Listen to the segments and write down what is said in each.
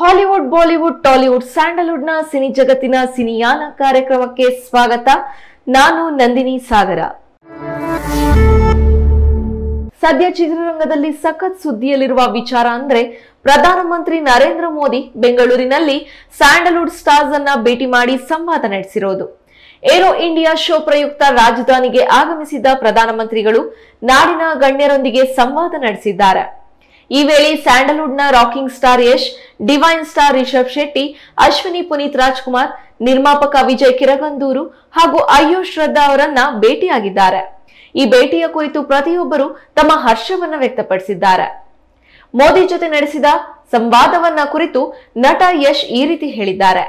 Hollywood, Bollywood, Tollywood, ಸ್ಯಾಂಡಲ್ವುಡ್ನ cine ಜಗತ್ತಿನ ಸಿನಿಯಾನ ಕಾರ್ಯಕ್ರಮಕ್ಕೆ ಸ್ವಾಗತ. ನಾನು ನಂದಿನಿ ಸಾಗರ. ಸದ್ಯ ಚಿತ್ರರಂಗದಲ್ಲಿ ಸಖತ್ ಸುದ್ದಿಯಲ್ಲಿರುವ ವಿಚಾರ ಅಂದ್ರೆ ಪ್ರಧಾನಮಂತ್ರಿ ನರೇಂದ್ರ ಮೋದಿ ಬೆಂಗಳೂರಿನಲ್ಲಿ ಸ್ಯಾಂಡಲ್ವುಡ್ ಸ್ಟಾರ್ಸ್ ಅನ್ನ ಭೇಟಿ ಮಾಡಿ ಸಂವಾದ ನಡೆಸಿರೋದು. ಏರೋ ಇಂಡಿಯಾ ಶೋ ಪ್ರಯುಕ್ತ ರಾಜಧಾನಿಗೆ ಆಗಮಿಸಿದ್ದ ಪ್ರಧಾನಮಂತ್ರಿಗಳು ನಾಡಿನ ಗಣ್ಯರೊಂದಿಗೆ ಸಂವಾದ ನಡೆಸಿದ್ದಾರೆ. ಈ ವೇಳೆ ಸ್ಯಾಂಡಲ್ವುಡ್ನ rocking star Yash, divine star Rishab Shetty, Ashwini Puneeth Rajkumar, ನಿರ್ಮಾಪಕ ವಿಜಯ್ ಕಿರಗಂದೂರು ಹಾಗೂ ಅಯ್ಯೋ ಶ್ರದ್ಧಾ ಅವರನ್ನ ಭೇಟಿಯಾಗಿದ್ದಾರೆ. ಈ ಭೇಟಿಯ ಕುರಿತು ಪ್ರತಿಯೊಬ್ಬರು ತಮ್ಮ ಹರ್ಷವನ್ನ ವ್ಯಕ್ತಪಡಿಸಿದ್ದಾರೆ. ಮೋದಿ ಜೊತೆ ನಡೆಸಿದ ಸಂವಾದವನ್ನ ಕುರಿತು ನಟ ಯಶ್ ಈ ರೀತಿ ಹೇಳಿದ್ದಾರೆ.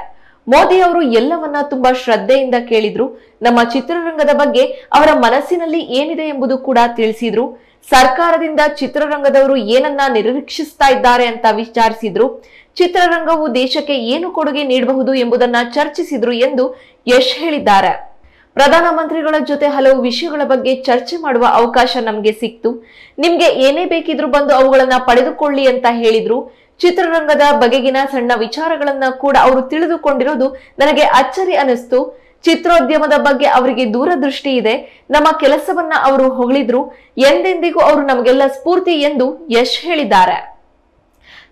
ಮೋದಿ ಅವರು ಎಲ್ಲವನ್ನ ತುಂಬಾ ಶ್ರದ್ಧೆಯಿಂದ ಕೇಳಿದ್ರು. ನಮ್ಮ ಚಿತ್ರರಂಗದ ಬಗ್ಗೆ ಅವರ ಮನಸ್ಸಿನಲ್ಲಿ ಏನಿದೆ ಎಂಬುದು ಕೂಡ ತಿಳಿಸಿದ್ರು. ಸರ್ಕಾರದಿಂದ ಚಿತ್ರರಂಗದವರು ಏನನ್ನ ನಿರೀಕ್ಷಿಸ್ತಾ ಇದ್ದಾರೆ ಅಂತ ವಿಚಾರಿಸಿದ್ರು. ಚಿತ್ರರಂಗವು ದೇಶಕ್ಕೆ ಏನು ಕೊಡುಗೆ ನೀಡಬಹುದು ಎಂಬುದನ್ನ ಚರ್ಚಿಸಿದ್ರು ಎಂದು ಯಶ್ ಹೇಳಿದ್ದಾರೆ. ಪ್ರಧಾನಮಂತ್ರಿಗಳ ಜೊತೆ ಹಲವು ವಿಷಯಗಳ ಬಗ್ಗೆ ಚರ್ಚೆ ಮಾಡುವ ಅವಕಾಶ ನಮಗೆ ಸಿಕ್ತು. ನಿಮ್ಗೆ ಏನೇ ಬೇಕಿದ್ರು ಬಂದು ಅವುಗಳನ್ನ ಪಡೆದುಕೊಳ್ಳಿ ಅಂತ ಹೇಳಿದ್ರು. ಚಿತ್ರರಂಗದ ಬಗೆಗಿನ ಸಣ್ಣ ವಿಚಾರಗಳನ್ನ ಕೂಡ ಅವರು ತಿಳಿದುಕೊಂಡಿರೋದು ನನಗೆ ಅಚ್ಚರಿ ಅನಿಸ್ತು. ಚಿತ್ರೋದ್ಯಮದ ಬಗ್ಗೆ ಅವರಿಗೆ ದೂರದೃಷ್ಟಿ ಇದೆ. ನಮ್ಮ ಕೆಲಸವನ್ನ ಅವರು ಹೊಗಳಿದ್ರು. ಎಂದೆಂದಿಗೂ ಅವರು ನಮಗೆಲ್ಲ ಸ್ಫೂರ್ತಿ ಎಂದು ಯಶ್ ಹೇಳಿದ್ದಾರೆ.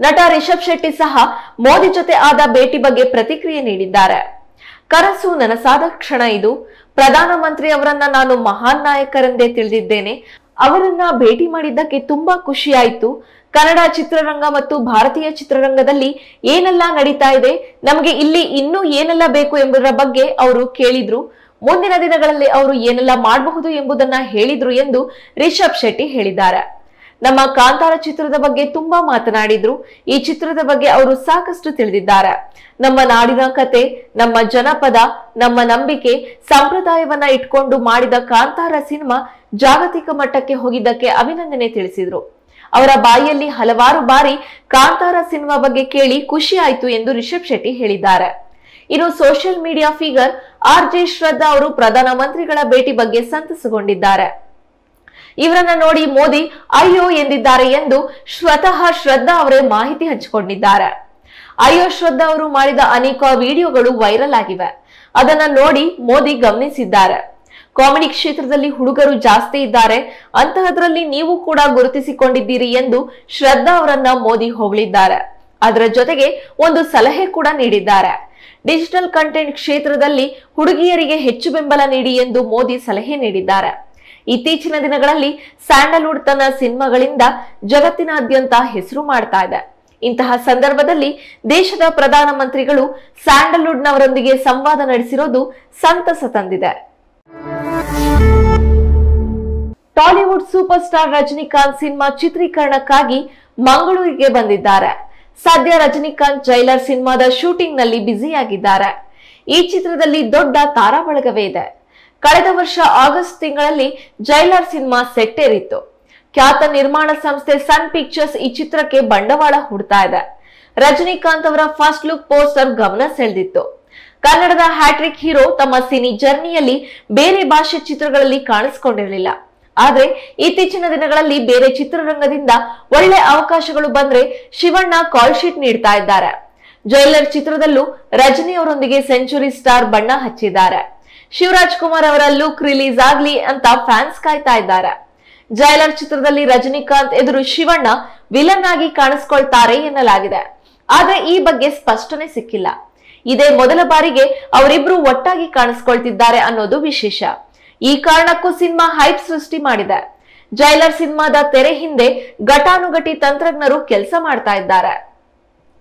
ನಟ ರಿಷಬ್ ಶೆಟ್ಟಿ ಸಹ ಮೋದಿ ಜೊತೆ ಆದ ಭೇಟಿ ಬಗ್ಗೆ ಪ್ರತಿಕ್ರಿಯೆ ನೀಡಿದ್ದಾರೆ. ಕನಸು ನನಸಾದ ಕ್ಷಣ ಇದು. ಪ್ರಧಾನಮಂತ್ರಿ ಅವರನ್ನ ನಾನು ಮಹಾನ್ ನಾಯಕರೆಂದೇ ತಿಳಿದಿದ್ದೇನೆ. ಅವರನ್ನ ಭೇಟಿ ಮಾಡಿದ್ದಕ್ಕೆ ತುಂಬಾ ಖುಷಿಯಾಯಿತು. ಕನ್ನಡ ಚಿತ್ರರಂಗ ಮತ್ತು ಭಾರತೀಯ ಚಿತ್ರರಂಗದಲ್ಲಿ ಏನೆಲ್ಲ ನಡೀತಾ ಇದೆ, ನಮಗೆ ಇಲ್ಲಿ ಇನ್ನೂ ಏನೆಲ್ಲ ಬೇಕು ಎಂಬುದರ ಬಗ್ಗೆ ಅವರು ಕೇಳಿದ್ರು. ಮುಂದಿನ ದಿನಗಳಲ್ಲಿ ಅವರು ಏನೆಲ್ಲ ಮಾಡಬಹುದು ಎಂಬುದನ್ನ ಹೇಳಿದ್ರು ಎಂದು ರಿಷಬ್ ಶೆಟ್ಟಿ ಹೇಳಿದ್ದಾರೆ. ನಮ್ಮ ಕಾಂತಾರ ಚಿತ್ರದ ಬಗ್ಗೆ ತುಂಬಾ ಮಾತನಾಡಿದ್ರು. ಈ ಚಿತ್ರದ ಬಗ್ಗೆ ಅವರು ಸಾಕಷ್ಟು ತಿಳಿದಿದ್ದಾರೆ. ನಮ್ಮ ನಾಡಿನ ಕತೆ, ನಮ್ಮ ಜನಪದ, ನಮ್ಮ ನಂಬಿಕೆ, ಸಂಪ್ರದಾಯವನ್ನ ಇಟ್ಕೊಂಡು ಮಾಡಿದ ಕಾಂತಾರ ಸಿನಿಮಾ ಜಾಗತಿಕ ಮಟ್ಟಕ್ಕೆ ಹೋಗಿದ್ದಕ್ಕೆ ಅಭಿನಂದನೆ ತಿಳಿಸಿದ್ರು. ಅವರ ಬಾಯಿಯಲ್ಲಿ ಹಲವಾರು ಬಾರಿ ಕಾಂತಾರ ಸಿನಿಮಾ ಬಗ್ಗೆ ಕೇಳಿ ಖುಷಿ ಆಯಿತು ಎಂದು ರಿಷಬ್ ಶೆಟ್ಟಿ ಹೇಳಿದ್ದಾರೆ. ಇನ್ನು social media figure R J Shraddha ಅವರು ಪ್ರಧಾನಮಂತ್ರಿಗಳ ಭೇಟಿ ಬಗ್ಗೆ ಸಂತಸಗೊಂಡಿದ್ದಾರೆ. ಇವರನ್ನ ನೋಡಿ ಮೋದಿ ಅಯ್ಯೋ ಎಂದಿದ್ದಾರೆ ಎಂದು ಸ್ವತಃ ಶ್ರದ್ಧಾ ಅವರೇ ಮಾಹಿತಿ ಹಂಚಿಕೊಂಡಿದ್ದಾರೆ. ಅಯ್ಯೋ ಶ್ರದ್ಧಾ ಅವರು ಮಾಡಿದ ಅನೇಕ ವಿಡಿಯೋಗಳು ವೈರಲ್ ಆಗಿವೆ. ಅದನ್ನ ನೋಡಿ ಮೋದಿ ಗಮನಿಸಿದ್ದಾರೆ. ಕಾಮಿಡಿ ಕ್ಷೇತ್ರದಲ್ಲಿ ಹುಡುಗರು ಜಾಸ್ತಿ ಇದ್ದಾರೆ. ಅಂತಹದ್ರಲ್ಲಿ ನೀವು ಕೂಡ ಗುರುತಿಸಿಕೊಂಡಿದ್ದೀರಿ ಎಂದು ಶ್ರದ್ಧಾ ಅವರನ್ನ ಮೋದಿ ಹೊಗಳಿದ್ದಾರೆ. ಅದರ ಜೊತೆಗೆ ಒಂದು ಸಲಹೆ ಕೂಡ ನೀಡಿದ್ದಾರೆ. ಡಿಜಿಟಲ್ ಕಂಟೆಂಟ್ ಕ್ಷೇತ್ರದಲ್ಲಿ ಹುಡುಗಿಯರಿಗೆ ಹೆಚ್ಚು ಬೆಂಬಲ ನೀಡಿ ಎಂದು ಮೋದಿ ಸಲಹೆ ನೀಡಿದ್ದಾರೆ. ಇತ್ತೀಚಿನ ದಿನಗಳಲ್ಲಿ ಸ್ಯಾಂಡಲ್ವುಡ್ ತನ್ನ ಸಿನಿಮಾಗಳಿಂದ ಜಗತ್ತಿನಾದ್ಯಂತ ಹೆಸರು ಮಾಡ್ತಾ ಇದೆ. ಇಂತಹ ಸಂದರ್ಭದಲ್ಲಿ ದೇಶದ ಪ್ರಧಾನಮಂತ್ರಿಗಳು ಸ್ಯಾಂಡಲ್ವುಡ್ನವರೊಂದಿಗೆ ಸಂವಾದ ನಡೆಸಿರೋದು ಸಂತಸ ತಂದಿದೆ. Tollywood super star Rajinikanth cinema ಚಿತ್ರೀಕರಣಕ್ಕಾಗಿ ಮಂಗಳೂರಿಗೆ ಬಂದಿದ್ದಾರೆ. ಸದ್ಯ ರಜನಿಕಾಂತ್ ಜೈಲರ್ ಸಿನಿಮಾದ ಶೂಟಿಂಗ್ನಲ್ಲಿ ಬ್ಯುಸಿಯಾಗಿದ್ದಾರೆ. ಈ ಚಿತ್ರದಲ್ಲಿ ದೊಡ್ಡ ತಾರಾಬಳಗವೇ ಇದೆ. ಕಳೆದ ವರ್ಷ ಆಗಸ್ಟ್ ತಿಂಗಳಲ್ಲಿ ಜೈಲರ್ ಸಿನಿಮಾ ಸೆಟ್ಟೇರಿತ್ತು. ಖ್ಯಾತ ನಿರ್ಮಾಣ ಸಂಸ್ಥೆ ಸನ್ ಪಿಕ್ಚರ್ಸ್ ಈ ಚಿತ್ರಕ್ಕೆ ಬಂಡವಾಳ ಹೂಡ್ತಾ ಇದೆ. ರಜನಿಕಾಂತ್ ಅವರ ಫಸ್ಟ್ ಲುಕ್ ಪೋಸ್ಟರ್ ಗಮನ ಸೆಳೆದಿತ್ತು. ಕನ್ನಡದ ಹ್ಯಾಟ್ರಿಕ್ ಹೀರೋ ತಮ್ಮ ಸಿನಿ ಜರ್ನಿಯಲ್ಲಿ ಬೇರೆ ಭಾಷೆ ಚಿತ್ರಗಳಲ್ಲಿ ಕಾಣಿಸಿಕೊಂಡಿರಲಿಲ್ಲ. ಆದ್ರೆ ಇತ್ತೀಚಿನ ದಿನಗಳಲ್ಲಿ ಬೇರೆ ಚಿತ್ರರಂಗದಿಂದ ಒಳ್ಳೆ ಅವಕಾಶಗಳು ಬಂದ್ರೆ ಶಿವಣ್ಣ ಕಾಲ್ ಶೀಟ್ ನೀಡ್ತಾ ಇದ್ದಾರೆ. ಜೈಲರ್ ಚಿತ್ರದಲ್ಲೂ ರಜನಿ ಅವರೊಂದಿಗೆ ಸೆಂಚುರಿ ಸ್ಟಾರ್ ಬಣ್ಣ ಹಚ್ಚಿದ್ದಾರೆ. ಶಿವರಾಜ್ ಕುಮಾರ್ ಅವರ ಲುಕ್ ರಿಲೀಸ್ ಆಗ್ಲಿ ಅಂತ ಫ್ಯಾನ್ಸ್ ಕಾಯ್ತಾ ಇದ್ದಾರೆ. ಜೈಲರ್ ಚಿತ್ರದಲ್ಲಿ ರಜನಿಕಾಂತ್ ಎದುರು ಶಿವಣ್ಣ ವಿಲನ್ ಆಗಿ ಕಾಣಿಸ್ಕೊಳ್ತಾರೆ ಎನ್ನಲಾಗಿದೆ. ಆದ್ರೆ ಈ ಬಗ್ಗೆ ಸ್ಪಷ್ಟನೆ ಸಿಕ್ಕಿಲ್ಲ. ಇದೇ ಮೊದಲ ಬಾರಿಗೆ ಅವರಿಬ್ರು ಒಟ್ಟಾಗಿ ಕಾಣಿಸ್ಕೊಳ್ತಿದ್ದಾರೆ ಅನ್ನೋದು ವಿಶೇಷ. ಈ ಕಾರಣಕ್ಕೂ ಸಿನಿಮಾ ಹೈಪ್ ಸೃಷ್ಟಿ ಮಾಡಿದೆ. ಜೈಲರ್ ಸಿನಿಮಾದ ತೆರೆ ಹಿಂದೆ ಘಟಾನುಘಟಿ ತಂತ್ರಜ್ಞರು ಕೆಲಸ ಮಾಡ್ತಾ ಇದ್ದಾರೆ.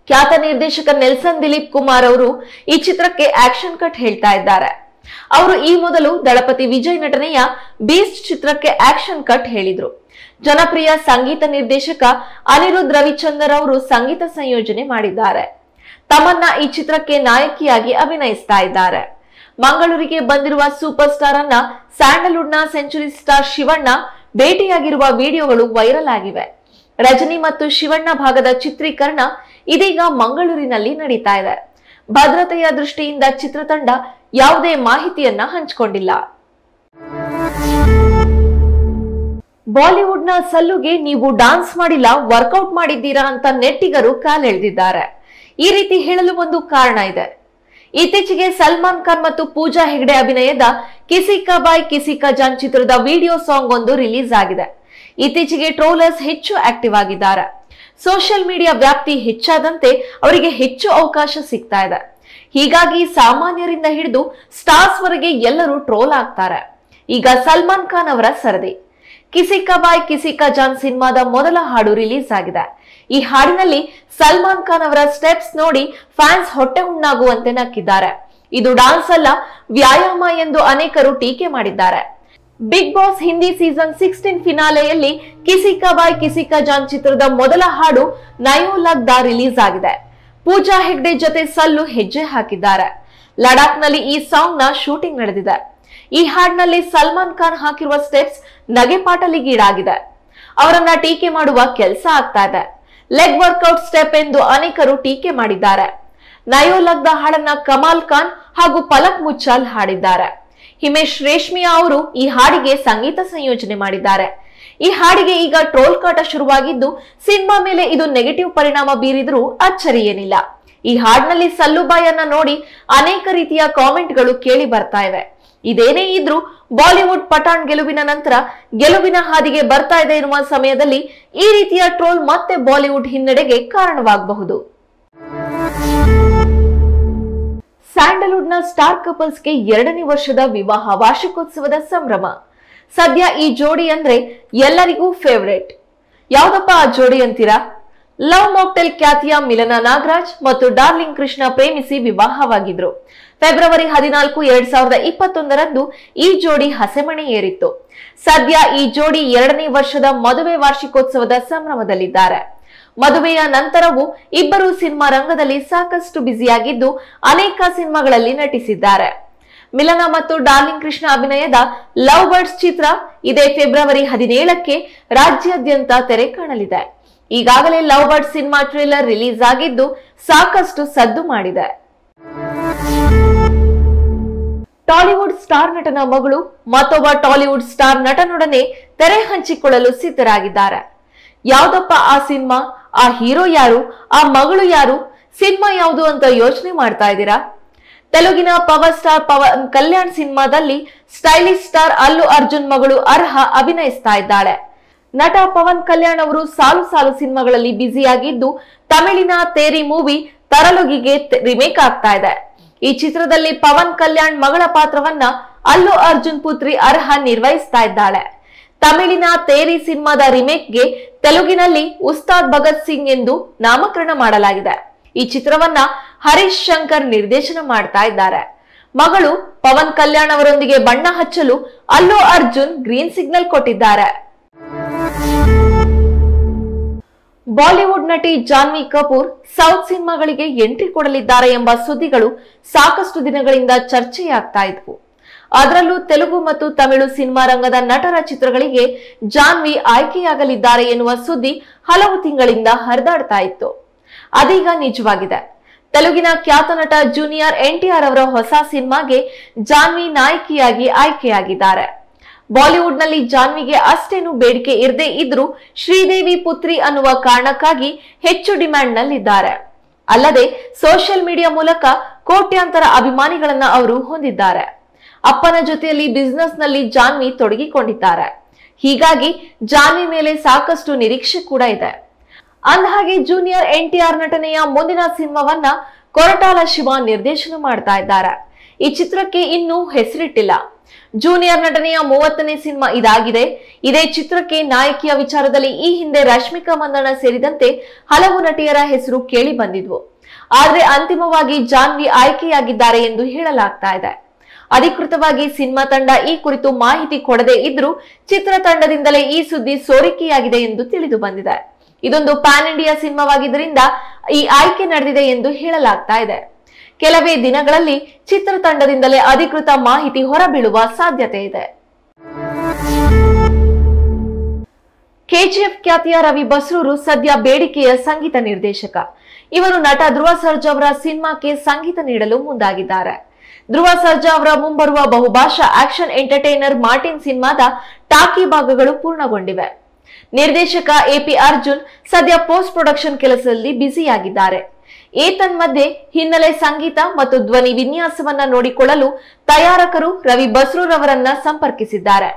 ಖ್ಯಾತ ನಿರ್ದೇಶಕ ನೆಲ್ಸನ್ ದಿಲೀಪ್ ಕುಮಾರ್ ಅವರು ಈ ಚಿತ್ರಕ್ಕೆ ಆಕ್ಷನ್ ಕಟ್ ಹೇಳ್ತಾ ಇದ್ದಾರೆ. ಅವರು ಈ ಮೊದಲು ದಳಪತಿ ವಿಜಯ್ ನಟನೆಯ ಬೀಸ್ಟ್ ಚಿತ್ರಕ್ಕೆ ಆಕ್ಷನ್ ಕಟ್ ಹೇಳಿದ್ರು. ಜನಪ್ರಿಯ ಸಂಗೀತ ನಿರ್ದೇಶಕ ಅನಿರುದ್ಧ ರವಿಚಂದರ್ ಅವರು ಸಂಗೀತ ಸಂಯೋಜನೆ ಮಾಡಿದ್ದಾರೆ. ತಮ್ಮನ್ನ ಈ ಚಿತ್ರಕ್ಕೆ ನಾಯಕಿಯಾಗಿ ಅಭಿನಯಿಸ್ತಾ ಇದ್ದಾರೆ. ಮಂಗಳೂರಿಗೆ ಬಂದಿರುವ ಸೂಪರ್ ಸ್ಟಾರ್ ಅನ್ನ ಸ್ಯಾಂಡಲ್ವುಡ್ನ ಸೆಂಚುರಿ ಸ್ಟಾರ್ ಶಿವಣ್ಣ ಭೇಟಿಯಾಗಿರುವ ವಿಡಿಯೋಗಳು ವೈರಲ್ ಆಗಿವೆ. ರಜನಿ ಮತ್ತು ಶಿವಣ್ಣ ಭಾಗದ ಚಿತ್ರೀಕರಣ ಇದೀಗ ಮಂಗಳೂರಿನಲ್ಲಿ ನಡೀತಾ ಇದೆ. ಭದ್ರತೆಯ ದೃಷ್ಟಿಯಿಂದ ಚಿತ್ರತಂಡ ಯಾವುದೇ ಮಾಹಿತಿಯನ್ನ ಹಂಚಿಕೊಂಡಿಲ್ಲ. ಬಾಲಿವುಡ್ನ ಸಲ್ಲುಗೆ ನೀವು ಡಾನ್ಸ್ ಮಾಡಿಲ್ಲ, ವರ್ಕೌಟ್ ಮಾಡಿದ್ದೀರಾ ಅಂತ ನೆಟ್ಟಿಗರು ಕಾಲೆಳೆದಿದ್ದಾರೆ. ಈ ರೀತಿ ಹೇಳಲು ಒಂದು ಕಾರಣ ಇದೆ. ಇತ್ತೀಚೆಗೆ ಸಲ್ಮಾನ್ ಖಾನ್ ಮತ್ತು ಪೂಜಾ ಹೆಗ್ಡೆ ಅಭಿನಯದ ಕಿಸಿ ಕಾ ಬಾಯ್ ಕಿಸಿ ಕಾ ಜಾನ್ ಚಿತ್ರದ ವಿಡಿಯೋ ಸಾಂಗ್ ಒಂದು ರಿಲೀಸ್ ಆಗಿದೆ. ಇತ್ತೀಚೆಗೆ ಟ್ರೋಲರ್ಸ್ ಹೆಚ್ಚು ಆಕ್ಟಿವ್ ಆಗಿದ್ದಾರೆ. ಸೋಷಿಯಲ್ ಮೀಡಿಯಾ ವ್ಯಾಪ್ತಿ ಹೆಚ್ಚಾದಂತೆ ಅವರಿಗೆ ಹೆಚ್ಚು ಅವಕಾಶ ಸಿಗ್ತಾ ಇದೆ. ಹೀಗಾಗಿ ಸಾಮಾನ್ಯರಿಂದ ಹಿಡಿದು ಸ್ಟಾರ್ಸ್ ವರೆಗೆ ಎಲ್ಲರೂ ಟ್ರೋಲ್ ಆಗ್ತಾರೆ. ಈಗ ಸಲ್ಮಾನ್ ಖಾನ್ ಅವರ ಸರದಿ. ಕಿಸಿ ಕಾ ಬಾಯ್ ಕಿಸಿ ಕಾ ಜಾನ್ ಸಿನಿಮಾದ ಮೊದಲ ಹಾಡು ರಿಲೀಸ್ ಆಗಿದೆ. ಈ ಹಾಡಿನಲ್ಲಿ ಸಲ್ಮಾನ್ ಖಾನ್ ಅವರ ಸ್ಟೆಪ್ಸ್ ನೋಡಿ ಫ್ಯಾನ್ಸ್ ಹೊಟ್ಟೆ ಹುಣ್ಣಾಗುವಂತೆ ನಕ್ಕಿದ್ದಾರೆ. ಇದು ಡಾನ್ಸ್ ಅಲ್ಲ, ವ್ಯಾಯಾಮ ಎಂದು ಅನೇಕರು ಟೀಕೆ ಮಾಡಿದ್ದಾರೆ. Bigg Boss Hindi season sixteen ಫಿನಾಲೆಯಲ್ಲಿ ಕಿಸಿಕಾ Bhai ಕಿಸಿಕಾ Jaan ಚಿತ್ರದ ಮೊದಲ ಹಾಡು ನಯೋ ಲಗ್ದಾ ರಿಲೀಸ್ ಆಗಿದೆ. ಪೂಜಾ ಹೆಗ್ಡೆ ಜೊತೆ ಸಲ್ಲು ಹೆಜ್ಜೆ ಹಾಕಿದ್ದಾರೆ. ಲಡಾಖ್ನಲ್ಲಿ ಈ ಸಾಂಗ್ನ ಶೂಟಿಂಗ್ ನಡೆದಿದೆ. ಈ ಹಾಡಿನಲ್ಲಿ ಸಲ್ಮಾನ್ ಖಾನ್ ಹಾಕಿರುವ ಸ್ಟೆಪ್ಸ್ ನಗೆಪಾಟಲಿಗೀಡಾಗಿದೆ. ಅವರನ್ನ ಟೀಕೆ ಮಾಡುವ ಕೆಲಸ ಆಗ್ತಾ ಇದೆ. ಲೆಗ್ ವರ್ಕೌಟ್ ಸ್ಟೆಪ್ ಎಂದು ಅನೇಕರು ಟೀಕೆ ಮಾಡಿದ್ದಾರೆ. ನಯೋಲಗ್ದ ಹಾಡನ್ನ ಕಮಾಲ್ ಖಾನ್ ಹಾಗೂ ಪಲಕ್ ಮುಚ್ಚಾಲ್ ಹಾಡಿದ್ದಾರೆ. ಹಿಮೇಶ್ ರೇಷ್ಮಿಯಾ ಅವರು ಈ ಹಾಡಿಗೆ ಸಂಗೀತ ಸಂಯೋಜನೆ ಮಾಡಿದ್ದಾರೆ. ಈ ಹಾಡಿಗೆ ಈಗ ಟ್ರೋಲ್ ಕಾಟ ಶುರುವಾಗಿದ್ದು, ಸಿನಿಮಾ ಮೇಲೆ ಇದು ನೆಗೆಟಿವ್ ಪರಿಣಾಮ ಬೀರಿದ್ರೂ ಅಚ್ಚರಿ ಏನಿಲ್ಲ. ಈ ಹಾಡಿನಲ್ಲಿ ಸಲ್ಲುಬಾಯನ್ನ ನೋಡಿ ಅನೇಕ ರೀತಿಯ ಕಾಮೆಂಟ್ಗಳು ಕೇಳಿ ಬರ್ತಾ ಇವೆ. ಇದೇನೇ ಇದ್ರೂ ಬಾಲಿವುಡ್ ಪಠಾಣ್ ಗೆಲುವಿನ ನಂತರ ಗೆಲುವಿನ ಹಾದಿಗೆ ಬರ್ತಾ ಇದೆ ಎನ್ನುವ ಸಮಯದಲ್ಲಿ ಈ ರೀತಿಯ ಟ್ರೋಲ್ ಮತ್ತೆ ಬಾಲಿವುಡ್ ಹಿನ್ನಡೆಗೆ ಕಾರಣವಾಗಬಹುದು. ಸ್ಯಾಂಡಲ್ವುಡ್ನ ಸ್ಟಾರ್ ಕಪಲ್ಸ್ಗೆ ಎರಡನೇ ವರ್ಷದ ವಿವಾಹ ವಾರ್ಷಿಕೋತ್ಸವದ ಸಂಭ್ರಮ. ಸದ್ಯ ಈ ಜೋಡಿ ಅಂದ್ರೆ ಎಲ್ಲರಿಗೂ ಫೇವರೇಟ್ ಯಾವ್ದಪ್ಪ ಆ ಜೋಡಿ ಅಂತೀರಾ? ಲವ್ ಮಾಕ್ಟೆಲ್ ಖ್ಯಾತಿಯ ಮಿಲನ ನಾಗರಾಜ್ ಮತ್ತು ಡಾರ್ಲಿಂಗ್ ಕೃಷ್ಣ ಪ್ರೇಮಿಸಿ ವಿವಾಹವಾಗಿದ್ರು. ಫೆಬ್ರವರಿ ಹದಿನಾಲ್ಕು, ಎರಡ್ ಸಾವಿರದ ಇಪ್ಪತ್ತೊಂದರಂದು ಈ ಜೋಡಿ ಹಸೆಮಣೆ ಏರಿತ್ತು. ಸದ್ಯ ಈ ಜೋಡಿ ಎರಡನೇ ವರ್ಷದ ಮದುವೆ ವಾರ್ಷಿಕೋತ್ಸವದ ಸಂಭ್ರಮದಲ್ಲಿದ್ದಾರೆ. ಮದುವೆಯ ನಂತರವೂ ಇಬ್ಬರು ಸಿನಿಮಾ ರಂಗದಲ್ಲಿ ಸಾಕಷ್ಟು ಬ್ಯುಸಿಯಾಗಿದ್ದು ಅನೇಕ ಸಿನಿಮಾಗಳಲ್ಲಿ ನಟಿಸಿದ್ದಾರೆ. ಮಿಲನ ಮತ್ತು ಡಾರ್ಲಿಂಗ್ ಕೃಷ್ಣ ಅಭಿನಯದ ಲವ್ ಬರ್ಡ್ಸ್ ಚಿತ್ರ ಇದೇ ಫೆಬ್ರವರಿ ಹದಿನೇಳಕ್ಕೆ ರಾಜ್ಯಾದ್ಯಂತ ತೆರೆ ಕಾಣಲಿದೆ. ಈಗಾಗಲೇ love bird cinema trailer release ಆಗಿದ್ದು ಸಾಕಷ್ಟು ಸದ್ದು ಮಾಡಿದೆ. ಟಾಲಿವುಡ್ ಸ್ಟಾರ್ ನಟನ ಮಗಳು, ಮತ್ತೊಬ್ಬ ಟಾಲಿವುಡ್ ಸ್ಟಾರ್ ನಟನೊಡನೆ ತೆರೆ ಹಂಚಿಕೊಳ್ಳಲು ಸಿದ್ಧರಾಗಿದ್ದಾರೆ. ಯಾವ್ದಪ್ಪ ಆ ಸಿನಿಮಾ? ಆ ಹೀರೋ ಯಾರು? ಆ ಮಗಳು ಯಾರು? ಸಿನಿಮಾ ಯಾವುದು ಅಂತ ಯೋಚನೆ ಮಾಡ್ತಾ ಇದ್ದೀರಾ? ತೆಲುಗಿನ ಪವರ್ ಸ್ಟಾರ್ ಪವನ್ ಕಲ್ಯಾಣ್ ಸಿನಿಮಾದಲ್ಲಿ ಸ್ಟೈಲಿಶ್ ಸ್ಟಾರ್ ಅಲ್ಲು ಅರ್ಜುನ್ ಮಗಳು ಅರ್ಹ ಅಭಿನಯಿಸ್ತಾ ಇದ್ದಾಳೆ. ನಟ ಪವನ್ ಕಲ್ಯಾಣ್ ಅವರು ಸಾಲು ಸಾಲು ಸಿನಿಮಾಗಳಲ್ಲಿ ಬ್ಯುಸಿಯಾಗಿದ್ದು, ತಮಿಳಿನ ತೇರಿ ಮೂವಿ ತರಲುಗಿಗೆ ರಿಮೇಕ್ ಆಗ್ತಾ ಇದೆ. ಈ ಚಿತ್ರದಲ್ಲಿ ಪವನ್ ಕಲ್ಯಾಣ್ ಮಗಳ ಪಾತ್ರವನ್ನ ಅಲ್ಲು ಅರ್ಜುನ್ ಪುತ್ರಿ ಅರ್ಹ ನಿರ್ವಹಿಸ್ತಾ ಇದ್ದಾಳೆ. ತಮಿಳಿನ ತೇರಿ ಸಿನಿಮಾದ ರಿಮೇಕ್ಗೆ ತೆಲುಗಿನಲ್ಲಿ ಉಸ್ತಾದ್ ಭಗತ್ ಸಿಂಗ್ ಎಂದು ನಾಮಕರಣ ಮಾಡಲಾಗಿದೆ. ಈ ಚಿತ್ರವನ್ನ ಹರೀಶ್ ಶಂಕರ್ ನಿರ್ದೇಶನ ಮಾಡ್ತಾ ಇದ್ದಾರೆ. ಮಗಳು ಪವನ್ ಕಲ್ಯಾಣ್ ಅವರೊಂದಿಗೆ ಬಣ್ಣ ಹಚ್ಚಲು ಅಲ್ಲು ಅರ್ಜುನ್ ಗ್ರೀನ್ ಸಿಗ್ನಲ್ ಕೊಟ್ಟಿದ್ದಾರೆ. ಬಾಲಿವುಡ್ ನಟಿ ಜಾನ್ವಿ ಕಪೂರ್ ಸೌತ್ ಸಿನಿಮಾಗಳಿಗೆ ಎಂಟ್ರಿ ಕೊಡಲಿದ್ದಾರೆ ಎಂಬ ಸುದ್ದಿಗಳು ಸಾಕಷ್ಟು ದಿನಗಳಿಂದ ಚರ್ಚೆಯಾಗ್ತಾ ಇದ್ವು. ಅದರಲ್ಲೂ ತೆಲುಗು ಮತ್ತು ತಮಿಳು ಸಿನಿಮಾ ರಂಗದ ನಟರ ಚಿತ್ರಗಳಿಗೆ ಜಾನ್ವಿ ಆಯ್ಕೆಯಾಗಲಿದ್ದಾರೆ ಎನ್ನುವ ಸುದ್ದಿ ಹಲವು ತಿಂಗಳಿಂದ ಹರಿದಾಡ್ತಾ ಇತ್ತು. ಅದೀಗ ನಿಜವಾಗಿದೆ. ತೆಲುಗಿನ ಖ್ಯಾತ ನಟ ಜೂನಿಯರ್ ಎನ್ಟಿಆರ್ ಅವರ ಹೊಸ ಸಿನಿಮಾಗೆ ಜಾನ್ವಿ ನಾಯಕಿಯಾಗಿ ಆಯ್ಕೆಯಾಗಿದ್ದಾರೆ. ಬಾಲಿವುಡ್ನಲ್ಲಿ ಜಾನ್ವಿಗೆ ಅಷ್ಟೇನು ಬೇಡಿಕೆ ಇರದೇ ಇದ್ರೂ ಶ್ರೀದೇವಿ ಪುತ್ರಿ ಅನ್ನುವ ಕಾರಣಕ್ಕಾಗಿ ಹೆಚ್ಚು ಡಿಮ್ಯಾಂಡ್ ನಲ್ಲಿದ್ದಾರೆ ಅಲ್ಲದೆ ಸೋಷಿಯಲ್ ಮೀಡಿಯಾ ಮೂಲಕ ಕೋಟ್ಯಾಂತರ ಅಭಿಮಾನಿಗಳನ್ನ ಅವರು ಹೊಂದಿದ್ದಾರೆ. ಅಪ್ಪನ ಜೊತೆಯಲ್ಲಿ ಬಿಸ್ನೆಸ್ನಲ್ಲಿ ಜಾನ್ವಿ ತೊಡಗಿಕೊಂಡಿದ್ದಾರೆ. ಹೀಗಾಗಿ ಜಾನ್ವಿ ಮೇಲೆ ಸಾಕಷ್ಟು ನಿರೀಕ್ಷೆ ಕೂಡ ಇದೆ. ಅಂದಹಾಗೆ ಜೂನಿಯರ್ ಎನ್ಟಿಆರ್ ನಟನೆಯ ಮುಂದಿನ ಸಿನಿಮಾವನ್ನ ಕೊರಟಾಲ ಶಿವ ನಿರ್ದೇಶನ ಮಾಡ್ತಾ ಇದ್ದಾರೆ. ಈ ಚಿತ್ರಕ್ಕೆ ಇನ್ನೂ ಹೆಸರಿಟ್ಟಿಲ್ಲ. ಜೂನಿಯರ್ ನಟನೆಯ ಮೂವತ್ತನೇ ಸಿನಿಮಾ ಇದಾಗಿದೆ. ಇದೇ ಚಿತ್ರಕ್ಕೆ ನಾಯಕಿಯ ವಿಚಾರದಲ್ಲಿ ಈ ಹಿಂದೆ ರಶ್ಮಿಕಾ ಮಂದಣ್ಣ ಸೇರಿದಂತೆ ಹಲವು ನಟಿಯರ ಹೆಸರು ಕೇಳಿ ಬಂದಿದ್ವು. ಆದ್ರೆ ಅಂತಿಮವಾಗಿ ಜಾನ್ವಿ ಆಯ್ಕೆಯಾಗಿದ್ದಾರೆ ಎಂದು ಹೇಳಲಾಗ್ತಾ ಇದೆ. ಅಧಿಕೃತವಾಗಿ ಸಿನಿಮಾ ತಂಡ ಈ ಕುರಿತು ಮಾಹಿತಿ ಕೊಡದೇ ಇದ್ರೂ ಚಿತ್ರತಂಡದಿಂದಲೇ ಈ ಸುದ್ದಿ ಸೋರಿಕೆಯಾಗಿದೆ ಎಂದು ತಿಳಿದು ಬಂದಿದೆ. ಇದೊಂದು ಪ್ಯಾನ್ ಇಂಡಿಯಾ ಸಿನಿಮಾವಾಗಿದ್ದರಿಂದ ಈ ಆಯ್ಕೆ ನಡೆದಿದೆ ಎಂದು ಹೇಳಲಾಗ್ತಾ ಇದೆ. ಕೆಲವೇ ದಿನಗಳಲ್ಲಿ ಚಿತ್ರತಂಡದಿಂದಲೇ ಅಧಿಕೃತ ಮಾಹಿತಿ ಹೊರಬೀಳುವ ಸಾಧ್ಯತೆ ಇದೆ. ಕೆಜಿಎಫ್ ಖ್ಯಾತಿಯ ರವಿ ಬಸ್ರೂರು ಸದ್ಯ ಬೇಡಿಕೆಯ ಸಂಗೀತ ನಿರ್ದೇಶಕ. ಇವರು ನಟ ಧ್ರುವ ಸರ್ಜಾ ಅವರ ಸಿನಿಮಾಕ್ಕೆ ಸಂಗೀತ ನೀಡಲು ಮುಂದಾಗಿದ್ದಾರೆ. ಧ್ರುವ ಸರ್ಜಾ ಅವರ ಮುಂಬರುವ ಬಹುಭಾಷಾ ಆಕ್ಷನ್ ಎಂಟರ್ಟೈನರ್ ಮಾರ್ಟಿನ್ ಸಿನಿಮಾದ ಟಾಕಿ ಭಾಗಗಳು ಪೂರ್ಣಗೊಂಡಿವೆ. ನಿರ್ದೇಶಕ ಎಪಿ ಅರ್ಜುನ್ ಸದ್ಯ ಪೋಸ್ಟ್ ಪ್ರೊಡಕ್ಷನ್ ಕೆಲಸದಲ್ಲಿ ಬ್ಯುಸಿಯಾಗಿದ್ದಾರೆ. ಏತನ್ಮಧ್ಯೆ ಹಿನ್ನೆಲೆ ಸಂಗೀತ ಮತ್ತು ಧ್ವನಿ ವಿನ್ಯಾಸವನ್ನ ನೋಡಿಕೊಳ್ಳಲು ತಯಾರಕರು ರವಿ ಬಸ್ರೂರವರನ್ನ ಸಂಪರ್ಕಿಸಿದ್ದಾರೆ.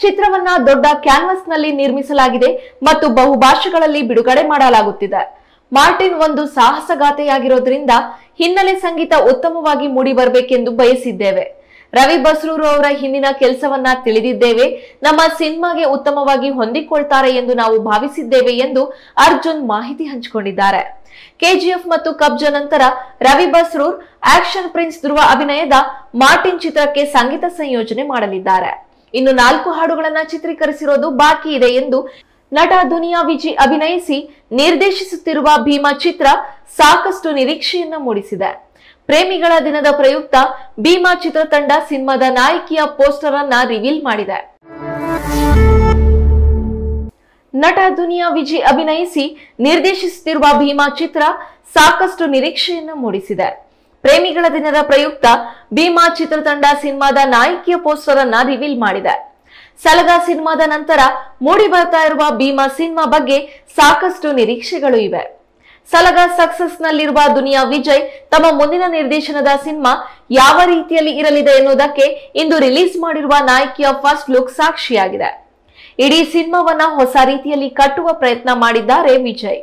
ಚಿತ್ರವನ್ನ ದೊಡ್ಡ ಕ್ಯಾನ್ವಸ್ನಲ್ಲಿ ನಿರ್ಮಿಸಲಾಗಿದೆ ಮತ್ತು ಬಹುಭಾಷೆಗಳಲ್ಲಿ ಬಿಡುಗಡೆ ಮಾಡಲಾಗುತ್ತಿದೆ. ಮಾರ್ಟಿನ್ ಒಂದು ಸಾಹಸಗಾಥೆಯಾಗಿರೋದ್ರಿಂದ ಹಿನ್ನೆಲೆ ಸಂಗೀತ ಉತ್ತಮವಾಗಿ ಮೂಡಿ ಬರಬೇಕೆಂದು ಬಯಸಿದ್ದೇವೆ. ರವಿ ಬಸ್ರೂರು ಅವರ ಹಿಂದಿನ ಕೆಲಸವನ್ನ ತಿಳಿದಿದ್ದೇವೆ. ನಮ್ಮ ಸಿನಿಮಾಗೆ ಉತ್ತಮವಾಗಿ ಹೊಂದಿಕೊಳ್ತಾರೆ ಎಂದು ನಾವು ಭಾವಿಸಿದ್ದೇವೆ ಎಂದು ಅರ್ಜುನ್ ಮಾಹಿತಿ ಹಂಚಿಕೊಂಡಿದ್ದಾರೆ. ಕೆಜಿಎಫ್ ಮತ್ತು ಕಬ್ಜ ನಂತರ ರವಿ ಬಸ್ರೂರ್ ಆಕ್ಷನ್ ಪ್ರಿನ್ಸ್ ಧ್ರುವ ಅಭಿನಯದ ಮಾರ್ಟಿನ್ ಚಿತ್ರಕ್ಕೆ ಸಂಗೀತ ಸಂಯೋಜನೆ ಮಾಡಲಿದ್ದಾರೆ. ಇನ್ನು ನಾಲ್ಕು ಹಾಡುಗಳನ್ನ ಚಿತ್ರೀಕರಿಸಿರೋದು ಬಾಕಿ ಇದೆ ಎಂದು ನಟ ದುನಿಯಾ ವಿಜಿ ಅಭಿನಯಿಸಿ ನಿರ್ದೇಶಿಸುತ್ತಿರುವ ಭೀಮಾ ಚಿತ್ರ ಸಾಕಷ್ಟು ನಿರೀಕ್ಷೆಯನ್ನ ಮೂಡಿಸಿದೆ. ಪ್ರೇಮಿಗಳ ದಿನದ ಪ್ರಯುಕ್ತ ಭೀಮಾ ಚಿತ್ರತಂಡ ಸಿನಿಮಾದ ನಾಯಕಿಯ ಪೋಸ್ಟರ್ ಅನ್ನ ರಿವೀಲ್ ಮಾಡಿದೆ. ನಟ ದುನಿಯಾ ವಿಜಿ ಅಭಿನಯಿಸಿ ನಿರ್ದೇಶಿಸುತ್ತಿರುವ ಭೀಮಾ ಚಿತ್ರ ಸಾಕಷ್ಟು ನಿರೀಕ್ಷೆಯನ್ನು ಮೂಡಿಸಿದೆ. ಪ್ರೇಮಿಗಳ ದಿನದ ಪ್ರಯುಕ್ತ ಭೀಮಾ ಚಿತ್ರತಂಡ ಸಿನಿಮಾದ ನಾಯಕಿಯ ಪೋಸ್ಟರ್ ಅನ್ನ ರಿವೀಲ್ ಮಾಡಿದೆ. ಸಲಗ ಸಿನಿಮಾದ ನಂತರ ಮೂಡಿ ಬರ್ತಾ ಇರುವ ಭೀಮಾ ಸಿನಿಮಾ ಬಗ್ಗೆ ಸಾಕಷ್ಟು ನಿರೀಕ್ಷೆಗಳು ಇವೆ. ಸಲಗ ಸಕ್ಸಸ್ ನಲ್ಲಿರುವ ದುನಿಯಾ ವಿಜಯ್ ತಮ್ಮ ಮುಂದಿನ ನಿರ್ದೇಶನದ ಸಿನಿಮಾ ಯಾವ ರೀತಿಯಲ್ಲಿ ಇರಲಿದೆ ಎನ್ನುವುದಕ್ಕೆ ಇಂದು ರಿಲೀಸ್ ಮಾಡಿರುವ ನಾಯಕಿಯ ಫಸ್ಟ್ ಲುಕ್ ಸಾಕ್ಷಿಯಾಗಿದೆ. ಇಡೀ ಸಿನಿಮಾವನ್ನ ಹೊಸ ರೀತಿಯಲ್ಲಿ ಕಟ್ಟುವ ಪ್ರಯತ್ನ ಮಾಡಿದ್ದಾರೆ ವಿಜಯ್.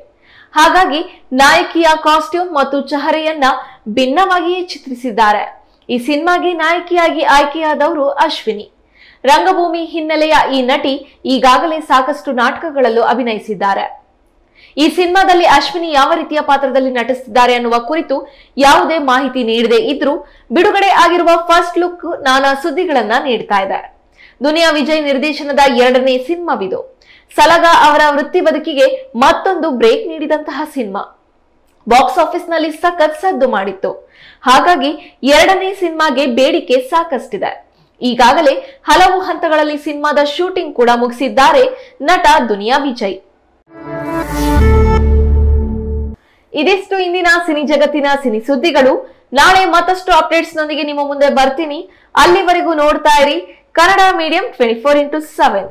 ಹಾಗಾಗಿ ನಾಯಕಿಯ ಕಾಸ್ಟ್ಯೂಮ್ ಮತ್ತು ಚಹರೆಯನ್ನ ಭಿನ್ನವಾಗಿಯೇ ಚಿತ್ರಿಸಿದ್ದಾರೆ. ಈ ಸಿನಿಮಾಗೆ ನಾಯಕಿಯಾಗಿ ಆಯ್ಕೆಯಾದವರು ಅಶ್ವಿನಿ. ರಂಗಭೂಮಿ ಹಿನ್ನೆಲೆಯ ಈ ನಟಿ ಈಗಾಗಲೇ ಸಾಕಷ್ಟು ನಾಟಕಗಳಲ್ಲೂ ಅಭಿನಯಿಸಿದ್ದಾರೆ. ಈ ಸಿನಿಮಾದಲ್ಲಿ ಅಶ್ವಿನಿ ಯಾವ ರೀತಿಯ ಪಾತ್ರದಲ್ಲಿ ನಟಿಸುತ್ತಿದ್ದಾರೆ ಅನ್ನುವ ಕುರಿತು ಯಾವುದೇ ಮಾಹಿತಿ ನೀಡದೇ ಇದ್ರೂ ಬಿಡುಗಡೆ ಆಗಿರುವ ಫಸ್ಟ್ ಲುಕ್ ನಾನಾ ಸುದ್ದಿಗಳನ್ನ ನೀಡ್ತಾ ಇದೆ. ದುನಿಯಾ ವಿಜಯ್ ನಿರ್ದೇಶನದ ಎರಡನೇ ಸಿನಿಮಾವಿದು. ಸಲಗ ಅವರ ವೃತ್ತಿ ಬದುಕಿಗೆ ಮತ್ತೊಂದು ಬ್ರೇಕ್ ನೀಡಿದಂತಹ ಸಿನಿಮಾ. ಬಾಕ್ಸ್ ಆಫೀಸ್ನಲ್ಲಿ ಸಖತ್ ಸದ್ದು ಮಾಡಿತ್ತು. ಹಾಗಾಗಿ ಎರಡನೇ ಸಿನಿಮಾಗೆ ಬೇಡಿಕೆ ಸಾಕಷ್ಟಿದೆ. ಈಗಾಗಲೇ ಹಲವು ಹಂತಗಳಲ್ಲಿ ಸಿನಿಮಾದ ಶೂಟಿಂಗ್ ಕೂಡ ಮುಗಿಸಿದ್ದಾರೆ ನಟ ದುನಿಯಾ ವಿಜಯ್. ಇದಿಷ್ಟು ಇಂದಿನ ಸಿನಿ ಜಗತ್ತಿನ ಸಿನಿ ಸುದ್ದಿಗಳು. ನಾಳೆ ಮತ್ತಷ್ಟು ಅಪ್ಡೇಟ್ಸ್ ನೊಂದಿಗೆ ನಿಮ್ಮ ಮುಂದೆ ಬರ್ತೀನಿ. ಅಲ್ಲಿವರೆಗೂ ನೋಡ್ತಾ ಇರಿ Kannada medium twenty four into seven